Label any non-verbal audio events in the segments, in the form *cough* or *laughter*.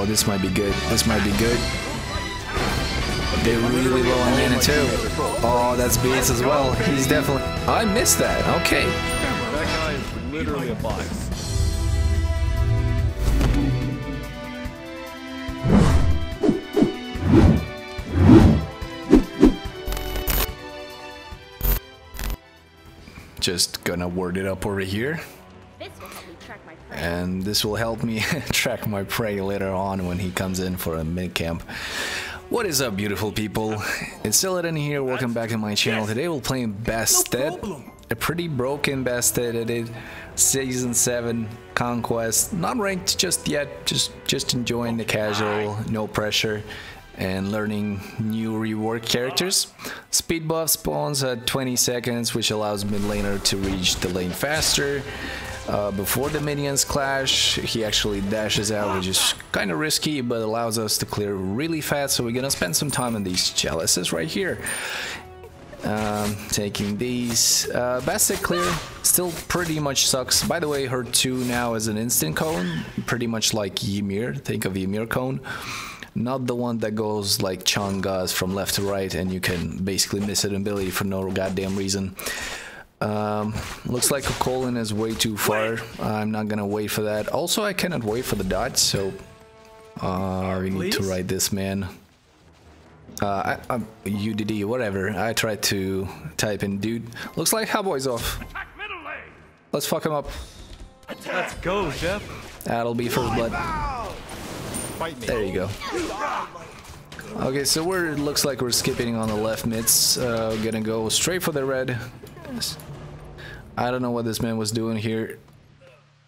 Oh, this might be good. This might be good. They're really low on mana too. Oh, that's Beats as well. He's definitely... I missed that. Okay. That guy is literally a box. Just gonna word it up over here. And this will help me *laughs* track my prey later on when he comes in for a mid camp. What is up, beautiful people? It's Elidan here. Welcome back to my channel. Today we're playing Bastet, a pretty broken Bastet edit, season seven conquest. Not ranked just yet. Just just enjoying the casual, no pressure, and learning new rework characters. Uh-huh. Speed buff spawns at 20 seconds, which allows mid laner to reach the lane faster. Uh, before the minions clash, he actually dashes out, which is kind of risky, but allows us to clear really fast. So we're gonna spend some time on these chalices right here. Um, taking these. Uh, clear still pretty much sucks. By the way, her 2 now is an instant cone, pretty much like Ymir. Think of Ymir cone. Not the one that goes like Changas from left to right and you can basically miss an ability for no goddamn reason. Um, looks like a colon is way too far. I'm not gonna wait for that. Also, I cannot wait for the dodge, so uh, we need to ride this man. Uh, I, I, UDD, whatever. I tried to type in dude. Looks like Hellboy's off. Let's fuck him up. Let's go, Jeff. That'll be first blood. Fight me. There you go. Okay, so we're looks like we're skipping on the left mids. Uh, gonna go straight for the red. I don't know what this man was doing here.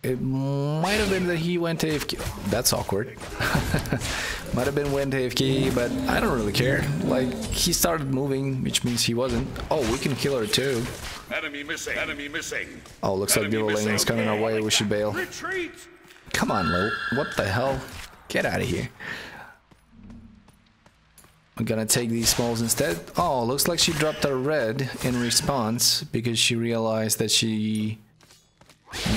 It might have been that he went to AFK. That's awkward. *laughs* might have been went to AFK, but I don't really care. Like, he started moving, which means he wasn't. Oh, we can kill her too. Enemy missing. Enemy missing. Oh, looks like Enemy Dual Lane is coming our way. We should bail. Retreat. Come on, Lil. What the hell? Get out of here. I'm gonna take these smalls instead. Oh, looks like she dropped a red in response because she realized that she...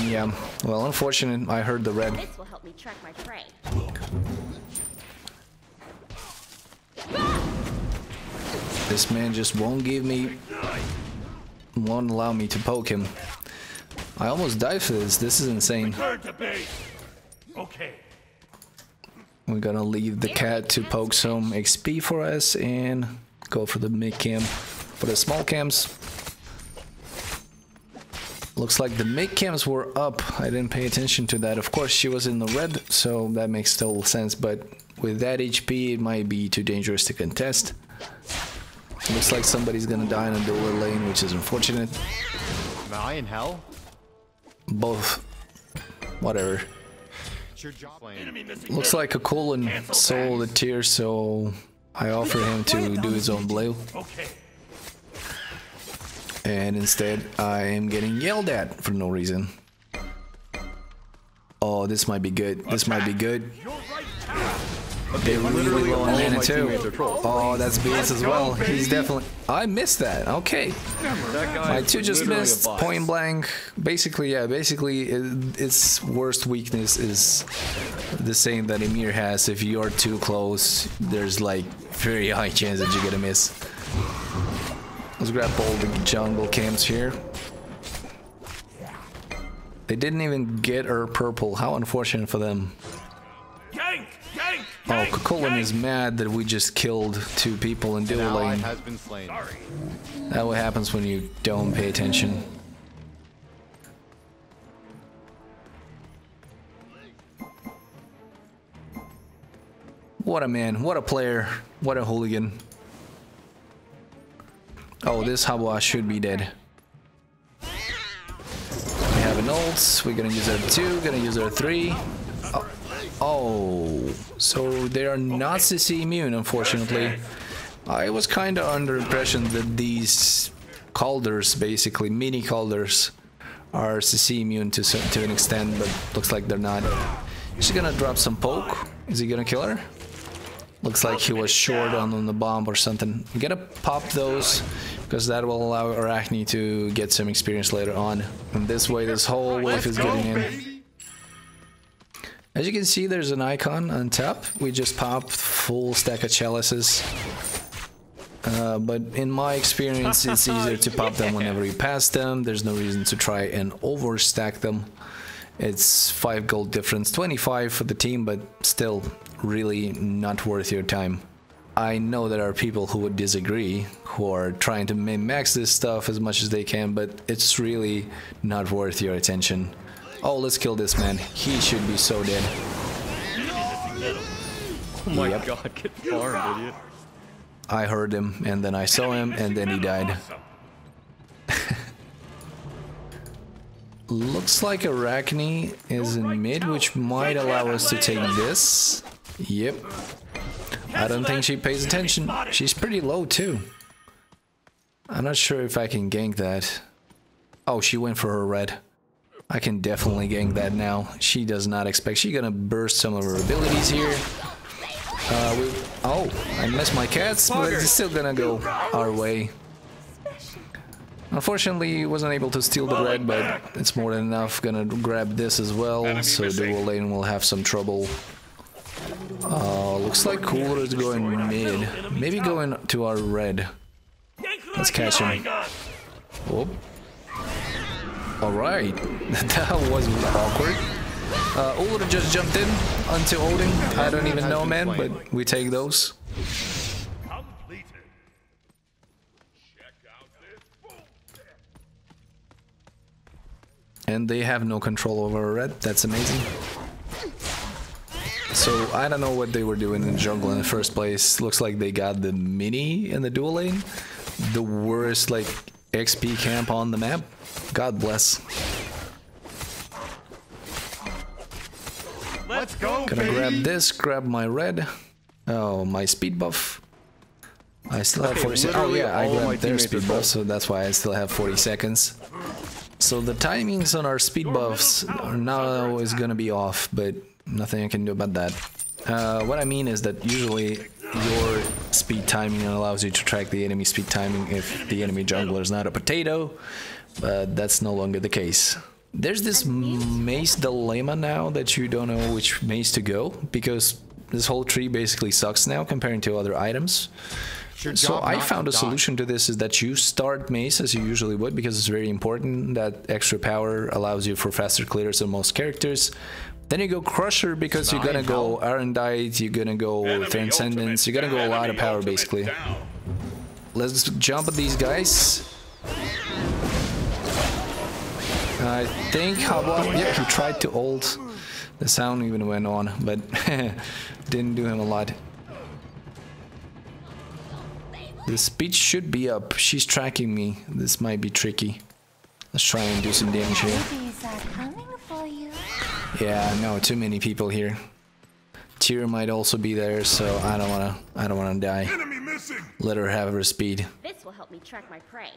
Yeah, well, unfortunate. I heard the red. This will help me track my prey. This man just won't give me... Won't allow me to poke him. I almost died for this. This is insane. Turn to base. Okay. We're gonna leave the cat to poke some XP for us and go for the mid camp. For the small camps, looks like the mid camps were up. I didn't pay attention to that. Of course, she was in the red, so that makes total sense. But with that HP, it might be too dangerous to contest. Looks like somebody's gonna die in a dual lane, which is unfortunate. Am I in hell? Both, whatever. Looks like a colon sold a tear, so I offer him to do his own blue. Okay. And instead, I am getting yelled at for no reason. Oh, this might be good. This might be good. They're really low on all mana my too. teammates are trolls. Oh, that's Beats as well. He's definitely. I missed that. Okay. That guy My two just missed point blank. Basically, yeah. Basically, it, its worst weakness is the same that Ymir has. If you are too close, there's like very high chance that you're gonna miss. Let's grab all the jungle camps here. They didn't even get her purple. How unfortunate for them. Gank. Gank. Oh, Gank. Kukulkan is mad that we just killed two people in An dual lane. has been slain. That what happens when you don't pay attention. What a man, what a player, what a hooligan. Oh, this Hawa should be dead. We have an ult, we're gonna use our 2, gonna use our 3. Oh, so they are not CC immune, unfortunately. I was kind of under impression that these calders, basically mini calders, are CC immune to some, to an extent, but looks like they're not. Is he gonna drop some poke? Is he gonna kill her? Looks like he was short on, on the bomb or something. I'm gonna pop those because that will allow Arachne to get some experience later on. And this way, this whole wave is getting in. As you can see, there's an icon on top. We just popped full stack of chalices. Uh, but in my experience, it's *laughs* easier to pop them whenever you pass them. There's no reason to try and overstack them. It's 5 gold difference, 25 for the team, but still really not worth your time. I know there are people who would disagree, who are trying to min-max this stuff as much as they can, but it's really not worth your attention. Oh, let's kill this man. He should be so dead. Oh my Yep. god, get farmed, idiot. I heard him, and then I saw him, and then he died. *laughs* Looks like Arachne is in mid, which might allow us to take this. Yep. I don't think she pays attention. She's pretty low too. I'm not sure if I can gank that. Oh, she went for her red. I can definitely gank that now. She does not expect. She's gonna burst some of her abilities here. Uh, we, oh, I missed my cats, but it's still gonna go our way. Unfortunately, wasn't able to steal the red, but it's more than enough. Gonna grab this as well, so dual lane will have some trouble. Uh, looks like Cooler is going mid. Maybe going to our red. Let's catch him. Whoop. Alright, *laughs* that was awkward. Uh, Ullr just jumped in onto Odin. I don't even know, man, but we take those. And they have no control over red. That's amazing. So I don't know what they were doing in jungle in the first place. Looks like they got the mini in the dual lane. The worst like XP camp on the map. God bless. Let's go, Gonna baby. grab this, grab my red. Oh, my speed buff. I still have 40 seconds. Oh yeah, I grabbed their speed buff, so that's why I still have 40 seconds. So the timings on our speed buffs are now always gonna be off, but nothing I can do about that. Uh, what I mean is that usually your speed timing and allows you to track the enemy speed timing if the enemy jungler is not a potato, but that's no longer the case. There's this maze dilemma now that you don't know which maze to go because this whole tree basically sucks now comparing to other items. So I found a solution to this is that you start mace as you usually would because it's very important that extra power allows you for faster clears on most characters. Then you go crusher because you're gonna go Arondight, you're gonna go Enemy Transcendence, you're gonna go a lot of power basically. down. Let's jump at these guys. I think Habwa, yeah, he tried to ult. The sound even went on, but *laughs* didn't do him a lot. The speed should be up. She's tracking me. This might be tricky. Let's try and do some damage here. Yeah, no, too many people here. Tyr might also be there, so I don't wanna I don't wanna die. Enemy missing. Let her have her speed. This will help me track my prey.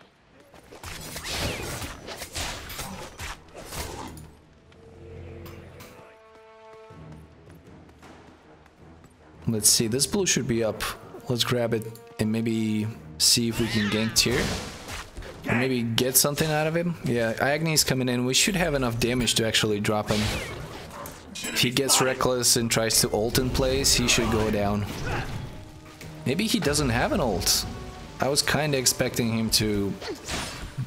Let's see, this blue should be up. Let's grab it and maybe see if we can gank Tyr. Or maybe get something out of him. Yeah, Agni's coming in. We should have enough damage to actually drop him. If he gets reckless and tries to ult in place, he should go down. Maybe he doesn't have an ult. I was kinda expecting him to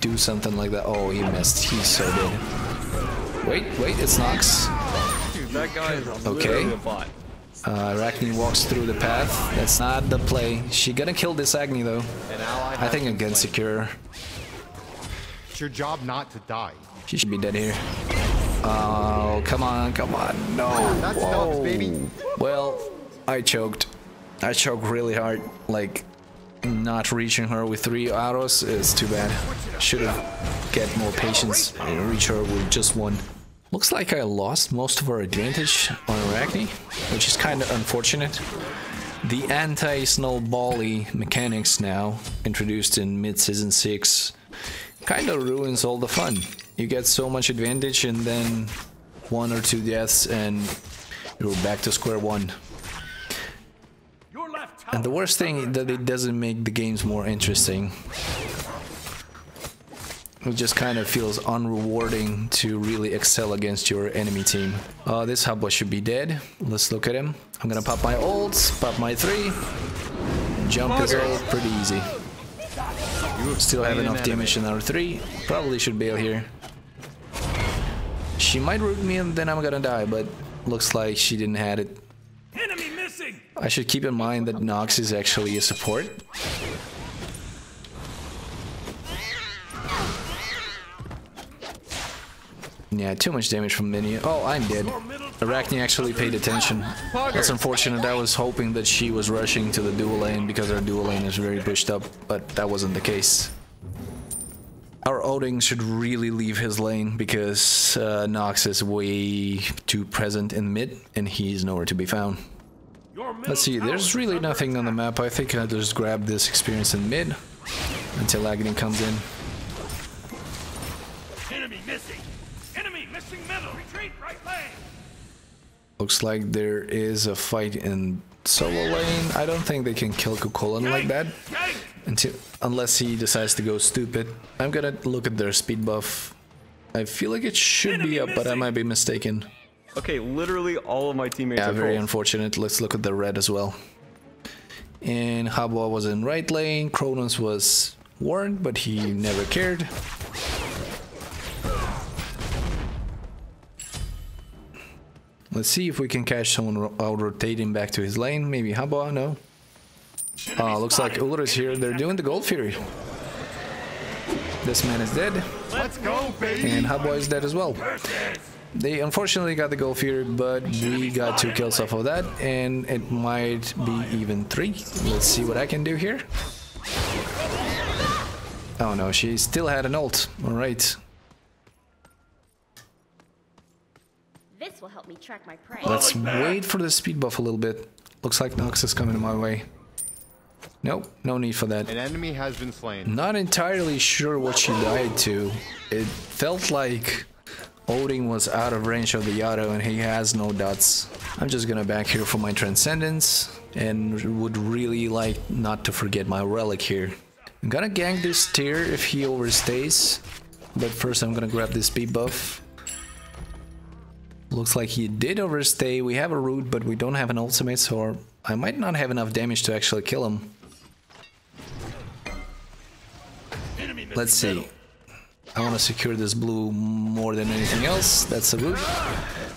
do something like that. Oh, he missed. He's so dead. Wait, wait, it's Nox. Dude, that guy is Okay. literally a bot. Uh, Arachne walks through the path. That's not the play. She gonna kill this Agni though. I think been again slain. secure. It's your job not to die. She should be dead here. Oh, come on, come on. No. That's Whoa. nuts, baby. Well, I choked. I choked really hard. Like, not reaching her with three arrows is too bad. Should have get more patience and reach her with just one. Looks like I lost most of our advantage on Arachne, which is kind of unfortunate. The anti-snowbally mechanics now, introduced in mid-season 6, kind of ruins all the fun. You get so much advantage and then one or two deaths and you're back to square one. And the worst thing is that it doesn't make the games more interesting. It just kind of feels unrewarding to really excel against your enemy team. Uh, this Habwa should be dead. Let's look at him. I'm gonna pop my ults, pop my three. Jump is ult, pretty easy. Still have enough damage in our three. Probably should bail here. She might root me and then I'm gonna die, but looks like she didn't have it. Enemy missing. I should keep in mind that Nox is actually a support. Yeah, too much damage from Minion. Oh, I'm dead. Arachne actually paid attention. That's unfortunate. I was hoping that she was rushing to the dual lane because our dual lane is very pushed up, but that wasn't the case. Our Odin should really leave his lane because uh, Nox is way too present in mid and he's nowhere to be found. Let's see, there's really nothing on the map. I think I'll just grab this experience in mid until Agni comes in. Enemy missing. Enemy missing middle. Retreat right lane. Looks like there is a fight in solo lane. I don't think they can kill Kukulkan like that until unless he decides to go stupid. I'm gonna look at their speed buff. I feel like it should be up, but I might be mistaken. Okay, literally all of my teammates Yeah, are very full. unfortunate. Let's look at the red as well. And Habwa was in right lane. Kronos was warned, but he never cared. Let's see if we can catch someone ro- out rotating back to his lane. Maybe Habwa, no. Oh, looks like Ullr's here. They're doing the Gold Fury. This man is dead, Let's go, baby. and Habwa is dead as well. They unfortunately got the Gold Fury, but we got two kills off of that, and it might be even three. Let's see what I can do here. Oh no, she still had an ult. Alright, This will help me track my prey. let's oh, wait for the speed buff a little bit. Looks like Nox is coming my way. Nope, no need for that. An enemy has been slain. Not entirely sure what she died to. It felt like Odin was out of range of the Yato and he has no dots. I'm just gonna back here for my Transcendence and would really like not to forget my Relic here. I'm gonna gank this Tyr if he overstays, but first I'm gonna grab this speed buff. Looks like he did overstay. We have a root, but we don't have an ultimate, so I might not have enough damage to actually kill him. Let's see. I want to secure this blue more than anything else. That's a root.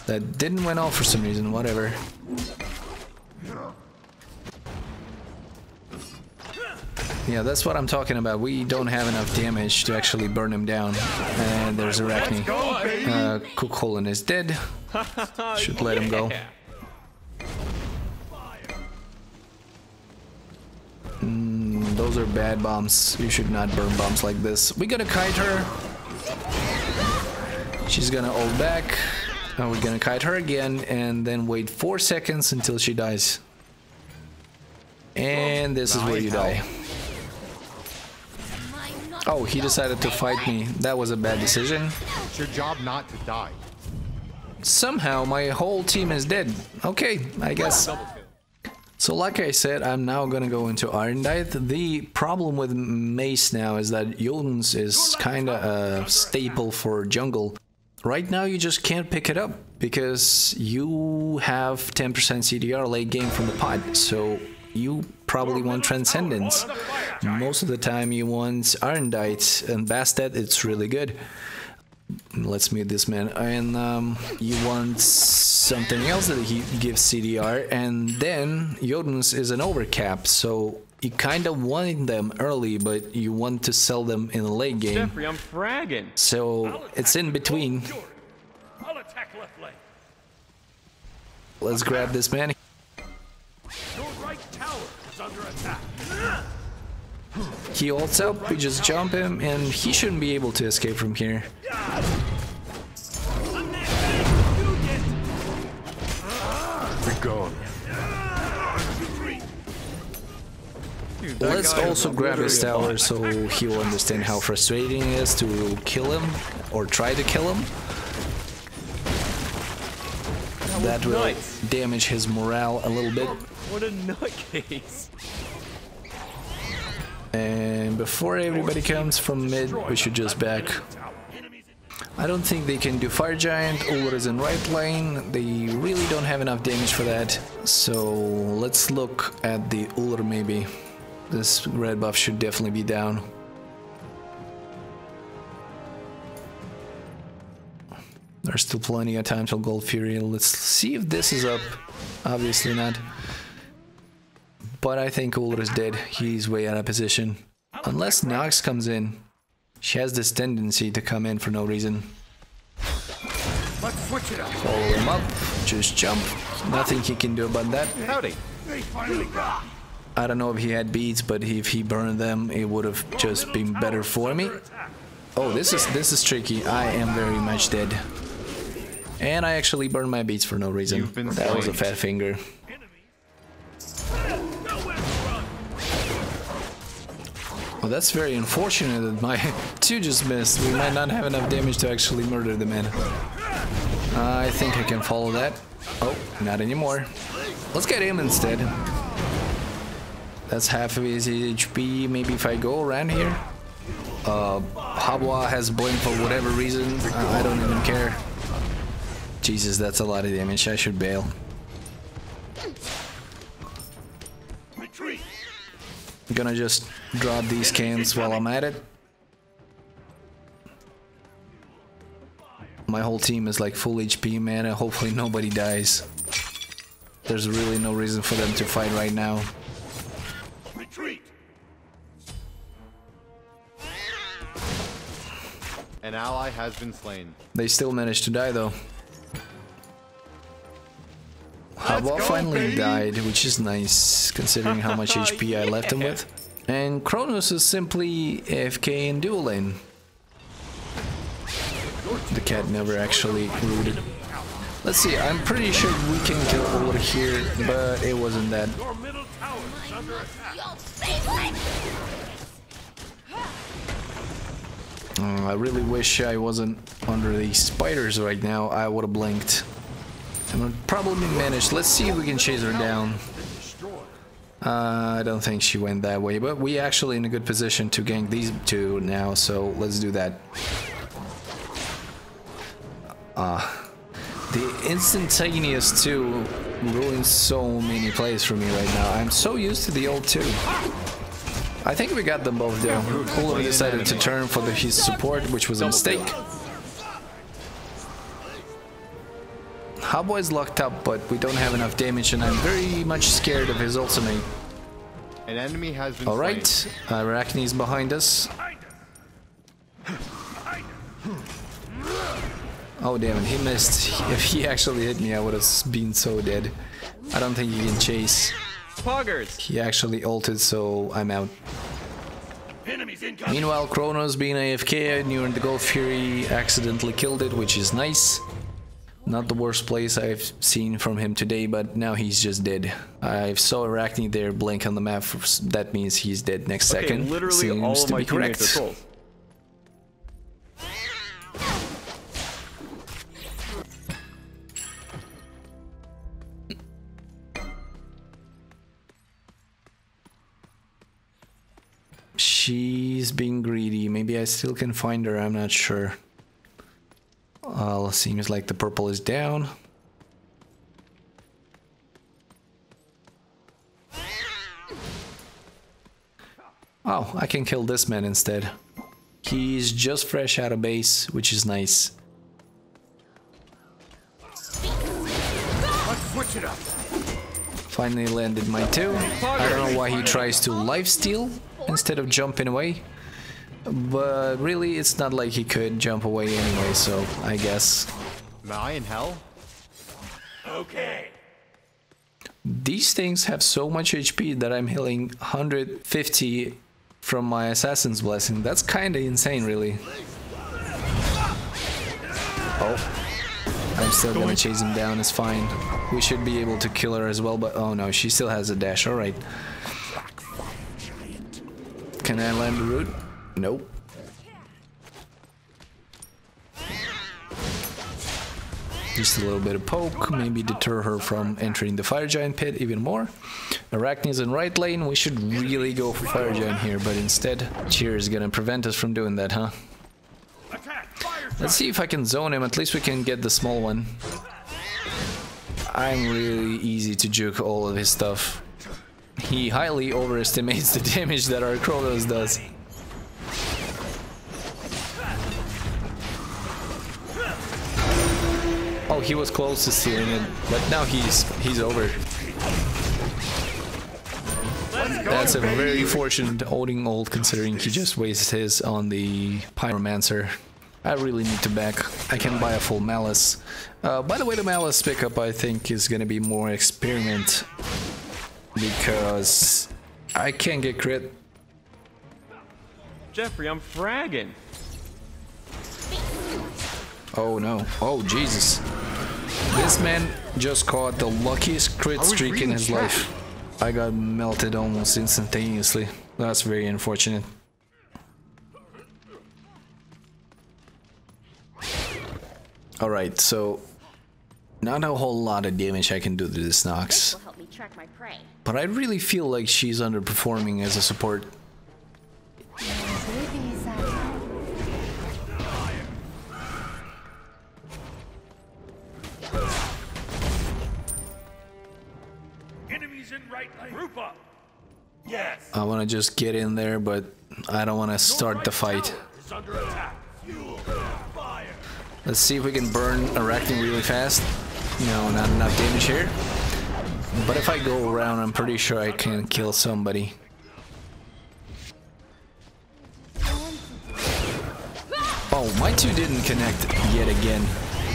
That didn't went off for some reason, whatever. Yeah, that's what I'm talking about. We don't have enough damage to actually burn him down. And there's Arachne. Uh, is dead. *laughs* Should let him go. Mm, those are bad bombs. You should not burn bombs like this. We gotta kite her. She's gonna hold back. Now we're gonna kite her again and then wait four seconds until she dies. And this is where you die. Oh, he decided to fight me. That was a bad decision. It's your job not to die. Somehow my whole team is dead. Okay, I guess. So like I said, I'm now gonna go into Arondight. The problem with Mace now is that Jotunn's is kinda a staple for jungle. Right now you just can't pick it up because you have 10% CDR late game from the pod, so you probably want Transcendence. Most of the time you want Arondight and Bastet, it's really good. Let's mute this man. And um, you want something else that he gives CDR, and then Jotunn's is an overcap, so you kind of want them early, but you want to sell them in the late game. Jeffrey, I'm fragging. So it's in between. I'll left lane. Let's grab this man. Your right tower is under attack. He ults up, we just jump him, and he shouldn't be able to escape from here. I'm next. You get. Be gone. Dude, Let's also grab his tower so he will understand how frustrating it is to kill him or try to kill him. That will nice. damage his morale a little bit. What a nutcase. And before everybody comes from mid, we should just back. I don't think they can do Fire Giant. Ullr is in right lane. They really don't have enough damage for that. So let's look at the Ullr maybe. This red buff should definitely be down. There's still plenty of time till Gold Fury. Let's see if this is up. Obviously not. But I think Ullr is dead. He's way out of position. Unless Nox comes in. She has this tendency to come in for no reason. Let's switch it up. Follow him up. Just jump. Nothing he can do about that. Howdy. They finally got. I don't know if he had beads, but if he burned them, it would have just been better for me. Oh, this is this is tricky. I am very much dead. And I actually burned my beads for no reason. That was a fat finger. Well, that's very unfortunate that my *laughs* two just missed. We might not have enough damage to actually murder the man. I think I can follow that. Oh, not anymore. Let's get him instead. That's half of his HP. Maybe if I go around here. Uh, Habwa has blink for whatever reason. I I don't even care. Jesus, that's a lot of damage. I should bail. Retreat. I'm gonna just drop these cans while I'm at it. My whole team is like full HP, man, and hopefully nobody dies. There's really no reason for them to fight right now. Retreat. An ally has been slain. They still managed to die though. Habwa go, finally baby. died, which is nice considering how much HP I left him *laughs* with. And Kronos is simply AFK in dual lane. The cat never actually rooted. Let's see, I'm pretty sure we can kill over here, but it wasn't that. Your middle tower is under attack. Uh, I really wish I wasn't under these spiders right now. I would have blinked. And would probably managed. Let's see if we can chase her down. Uh, I don't think she went that way, but we actually in a good position to gank these two now, so let's do that. Ah, the instantaneous two ruins so many plays for me right now. I'm so used to the old two. I think we got them both though. Ullr decided to turn for the, his support, which was a mistake. Habwa is locked up, but we don't have enough damage, and I'm very much scared of his ultimate. An enemy has been Alright, slain. Uh, Arachne's behind us. Behind her. Behind her. Oh damn it, he missed. *laughs* If he actually hit me, I would have been so dead. I don't think he can chase. Poggers! He actually ulted, so I'm out. Enemies incoming. Meanwhile, Kronos being AFK near the Gold Fury accidentally killed it, which is nice. Not the worst place I've seen from him today, but now he's just dead. I saw Arachne there blink on the map, that means he's dead next Okay, second. literally Seems all of to my be correct. teammates are trolls. She's being greedy. Maybe I still can find her, I'm not sure. Seems like the purple is down. Oh, I can kill this man instead. He's just fresh out of base, which is nice. Finally landed my two. I don't know why he tries to lifesteal instead of jumping away. But really, it's not like he could jump away anyway, so I guess. Am I in hell? Okay. These things have so much HP that I'm healing 150 from my Assassin's Blessing. That's kinda insane, really. Oh. I'm still gonna chase him down, it's fine. We should be able to kill her as well, but oh no, she still has a dash, alright. Can I land the root? Nope. Just a little bit of poke, maybe deter her from entering the fire giant pit even more. Arachne's in right lane, we should really go for fire giant here, but instead Tyr is gonna prevent us from doing that, huh? Let's see if I can zone him, at least we can get the small one. I'm really easy to juke all of his stuff. He highly overestimates the *laughs* damage that our Kronos does. He was close to stealing it, but now he's he's over. That's a very fortunate Odin ult considering he just wasted his on the Pyromancer. I really need to back. I can buy a full Malice. Uh, by the way, the Malice pickup I think is gonna be more experiment because I can't get crit. Jeffrey, I'm fragging. Oh no. Oh Jesus. This man just caught the luckiest crit streak in his life. I got melted almost instantaneously. That's very unfortunate. Alright, so not a whole lot of damage I can do to this This Nox. will help me track my prey. But I really feel like she's underperforming as a support. Yes. I want to just get in there, but I don't want to start the fight. Is under attack. Fuel. Fire. Let's see if we can burn Arachne really fast. No, not enough damage here. But if I go around, I'm pretty sure I can kill somebody. Oh, my two didn't connect yet again.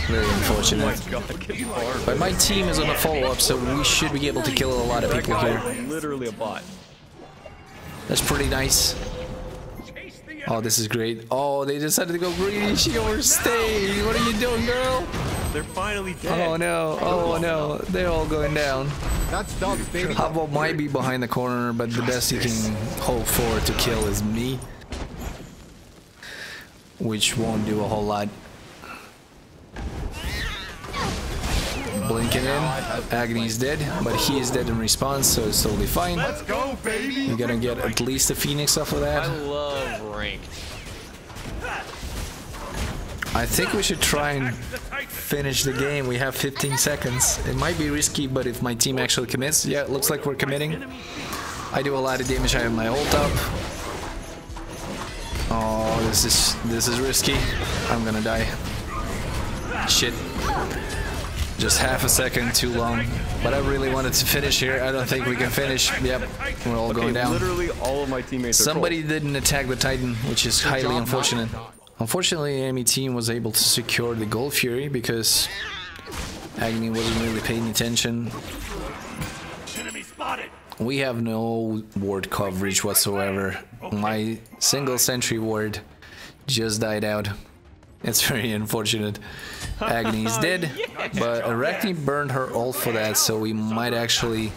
Very unfortunate. Oh Far. But my team is on a follow-up, so we should be able to kill a lot of people here. literally a bot. That's pretty nice. Oh, this is great. Oh, they decided to go greedy. She overstayed. What are you doing, girl? They're finally dead. Oh no, oh no. They're all going down. That's dogs, baby. Habbo might be behind the corner, but the best he can hope for to kill is me. Which won't do a whole lot. Blinking in. Agni's dead, but he is dead in response, so it's totally fine. Let's go, baby. We're gonna get at least a phoenix off of that. I love ranked. I think we should try and finish the game. We have 15 seconds. It might be risky, but if my team actually commits, yeah, it looks like we're committing. I do a lot of damage. I have my ult up. Oh, this is this is risky. I'm gonna die. Shit. Just half a second too long. But I really wanted to finish here. I don't think we can finish. Yep, we're all Okay, going down. literally all of my teammates are Somebody didn't attack the Titan, which is highly unfortunate. Unfortunately, the enemy team was able to secure the Gold Fury because Agni wasn't really paying attention. Enemy spotted. We have no ward coverage whatsoever. My single sentry ward just died out. It's very unfortunate. Agni is dead, *laughs* but Arachne burned her ult for that, so we might actually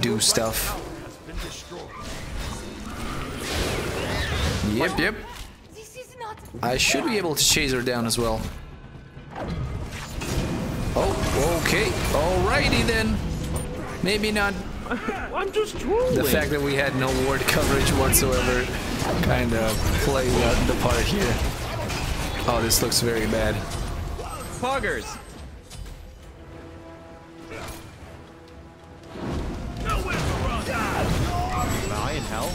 do stuff. Yep, yep. This is not. I should be able to chase her down as well. Oh, okay. Alrighty then. Maybe not. I'm just trolling. The fact that we had no ward coverage whatsoever kind of played out the part here. Oh, this looks very bad. Poggers. Am I in hell?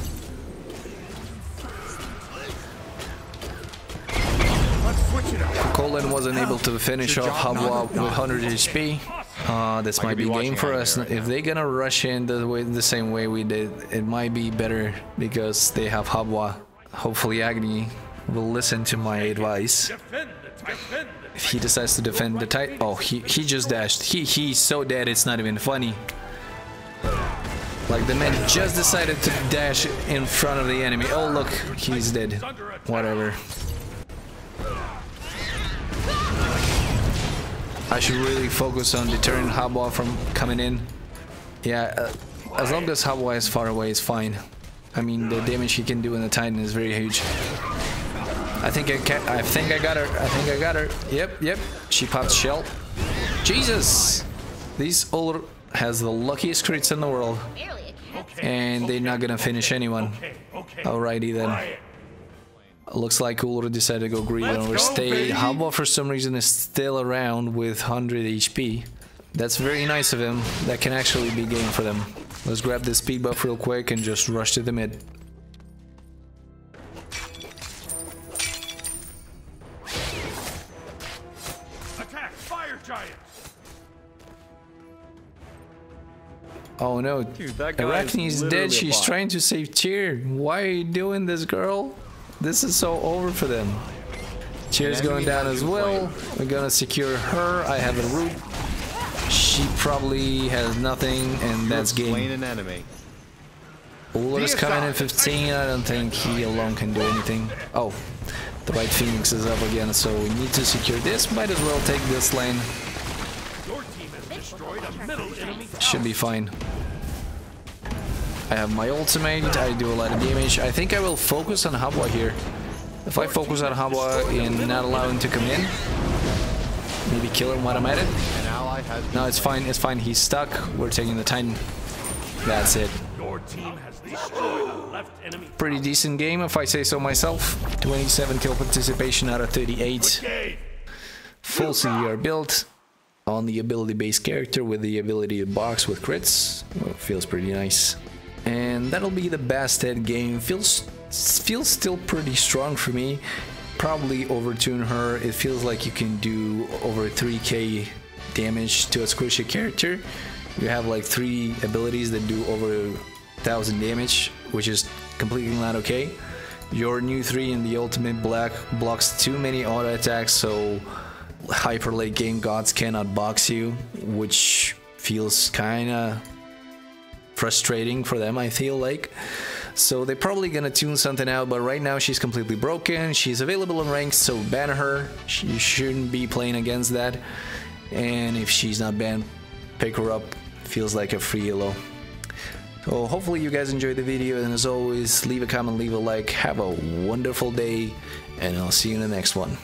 Let's switch it up. Colin wasn't able to finish off Habwa with 100 HP. Uh, this I might be be game for us. right if they're gonna rush in the way the same way we did, it might be better because they have Habwa. Hopefully Agni will listen to my advice. If he decides to defend the tight, oh, he he just dashed. He he's so dead. It's not even funny. Like the man just decided to dash in front of the enemy. Oh look, he's dead. Whatever. I should really focus on deterring Habwa from coming in. Yeah, uh, as long as Habwa is far away, it's fine. I mean, the damage he can do in the Titan is very huge. I think I can I think I got her. I think I got her. Yep, yep. She popped shell. Jesus! This Ullr has the luckiest crits in the world, Barely a cat. and they're not gonna finish anyone. Alrighty then. Looks like Ullr decided to go green Let's and go, overstayed. baby. For some reason is still around with 100 HP. That's very nice of him. That can actually be game for them. Let's grab this speed buff real quick and just rush to the mid. Oh no, Dude, Arachne is is dead. She's trying to save Tyr. Why are you doing this, girl? This is so over for them. Tyr's going down as well. We're gonna secure her. I have a root. She probably has nothing, and that's game. an enemy. Coming in 15. I don't think he alone can do anything. Oh, the right Phoenix is up again, so we need to secure this. Might as well take this lane. Should be fine. I have my ultimate, I do a lot of damage. I think I will focus on Habwa here. If I focus on Habwa and not allow him to come in, maybe kill him while I'm at it. An ally has been No, it's fine, it's fine. He's stuck. We're taking the Titan. That's it. Your team has destroyed a left enemy Pretty decent game, if I say so myself. 27 kill participation out of 38. Full CDR build on the ability-based character with the ability to box with crits. Well, feels pretty nice. And that'll be the best Bastet game. Feels feels still pretty strong for me. Probably overtune her. It feels like you can do over 3k damage to a squishy character. You have like three abilities that do over 1000 damage, which is completely not okay. Your new 3 in the ultimate black blocks too many auto attacks, so hyper late game gods cannot box you, which feels kinda frustrating for them, I feel like. So they're probably gonna tune something out, but right now she's completely broken. She's available in ranks, so ban her. You shouldn't be playing against that. And if she's not banned, pick her up. Feels like a free yellow. So hopefully you guys enjoyed the video, and as always, leave a comment, leave a like, have a wonderful day, and I'll see you in the next one.